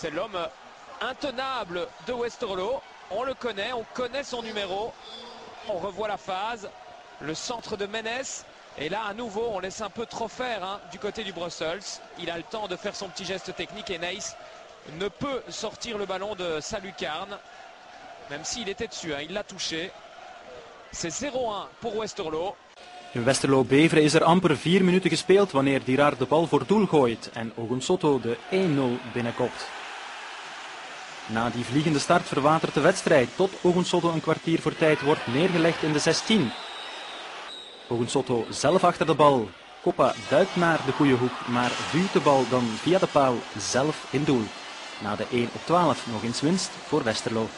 C'est l'homme intenable de Westerlo. On le connaît, on connaît son numéro. On revoit la phase. Le centre de Menes. Et là, à nouveau, on laisse un peu trop faire hein, du côté du Brussels. Il a le temps de faire son petit geste technique et Neis ne peut sortir le ballon de sa lucarne. Même s'il était dessus, hein, il l'a touché. C'est 0-1 pour Westerlo. In Westerlo-Beveren is er amper vier minuten gespeeld wanneer Dirard de bal voor doel gooit en Ogunsotto de 1-0 binnenkopt. Na die vliegende start verwatert de wedstrijd tot Ogunsotto een kwartier voor tijd wordt neergelegd in de 16. Ogunsotto zelf achter de bal. Koppa duikt naar de goede hoek, maar duwt de bal dan via de paal zelf in doel. Na de 1 op 12 nog eens winst voor Westerlo.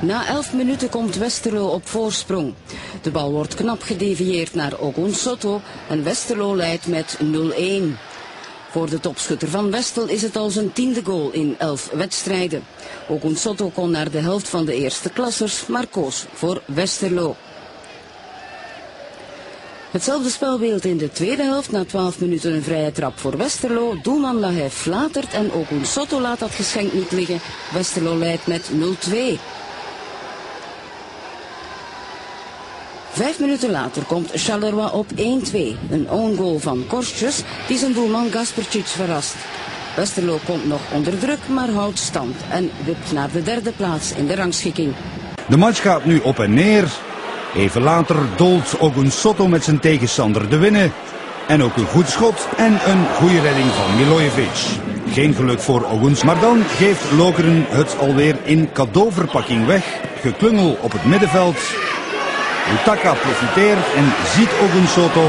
Na 11 minuten komt Westerlo op voorsprong. De bal wordt knap gedevieerd naar Ogun Soto en Westerlo leidt met 0-1. Voor de topschutter van Westel is het al zijn tiende goal in 11 wedstrijden. Ogun Soto kon naar de helft van de eerste klassers, maar koos voor Westerlo. Hetzelfde spelbeeld in de tweede helft. Na 12 minuten een vrije trap voor Westerlo. Doelman Lahey flatert en Ogun Soto laat dat geschenk niet liggen. Westerlo leidt met 0-2. Vijf minuten later komt Charleroi op 1-2. Een own goal van Korstjes die zijn doelman Gaspercic verrast. Westerlo komt nog onder druk, maar houdt stand en wipt naar de derde plaats in de rangschikking. De match gaat nu op en neer. Even later dolt Ogun Soto met zijn tegenstander de winnen. En ook een goed schot en een goede redding van Milojevic. Geen geluk voor Oguns, maar dan geeft Lokeren het alweer in cadeauverpakking weg. Geklungel op het middenveld. Utaka profiteert en ziet Ogun Soto.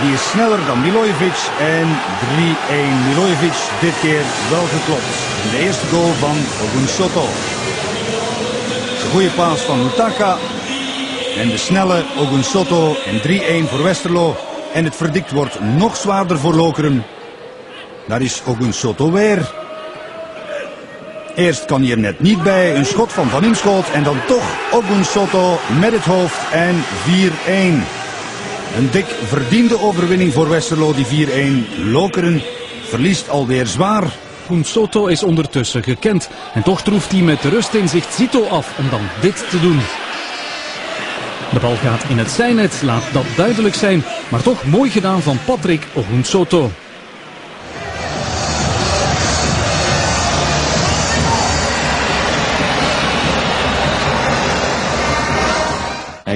Die is sneller dan Milojevic en 3-1. Milojevic dit keer wel geklopt. De eerste goal van Ogun Soto. De goede paas van Utaka. En de snelle Ogun Soto en 3-1 voor Westerlo. En het verdikt wordt nog zwaarder voor Lokeren. Daar is Ogun Soto weer. Eerst kan hij er net niet bij, een schot van Van Inschoot en dan toch Ogun Soto met het hoofd en 4-1. Een dik verdiende overwinning voor Westerlo, die 4-1. Lokeren verliest alweer zwaar. Soto is ondertussen gekend. En toch troeft hij met rust in zicht Zito af om dan dit te doen. De bal gaat in het zijnet, laat dat duidelijk zijn. Maar toch mooi gedaan van Patrick Soto.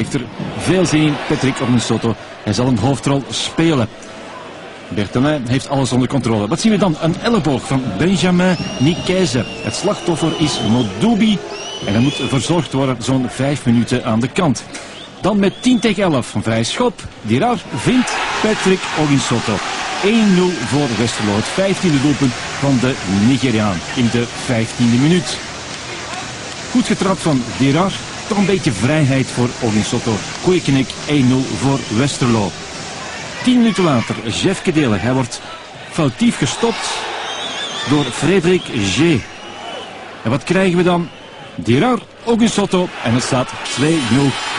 Heeft er veel zin in, Patrick Soto. Hij zal een hoofdrol spelen. Bertelin heeft alles onder controle. Wat zien we dan? Een elleboog van Benjamin Nikeze. Het slachtoffer is Modoubi. En er moet verzorgd worden zo'n vijf minuten aan de kant. Dan met 10 tegen 11 van vrij schop. Dirard vindt Patrick Oginsotto. 1-0 voor Westerlo. Het 15e doelpunt van de Nigeriaan in de 15e minuut. Goed getrapt van Dirard. Toch een beetje vrijheid voor Oginsotto. Goeie knik, 1-0 voor Westerlo. 10 minuten later, Jeff Kedele. Hij wordt foutief gestopt door Frederik G. En wat krijgen we dan? Dirard, Oginsotto en het staat 2-0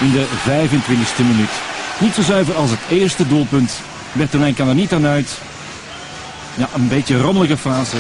in de 25e minuut. Niet zo zuiver als het eerste doelpunt. Bertelijn kan er niet aan uit. Ja, een beetje rommelige fase.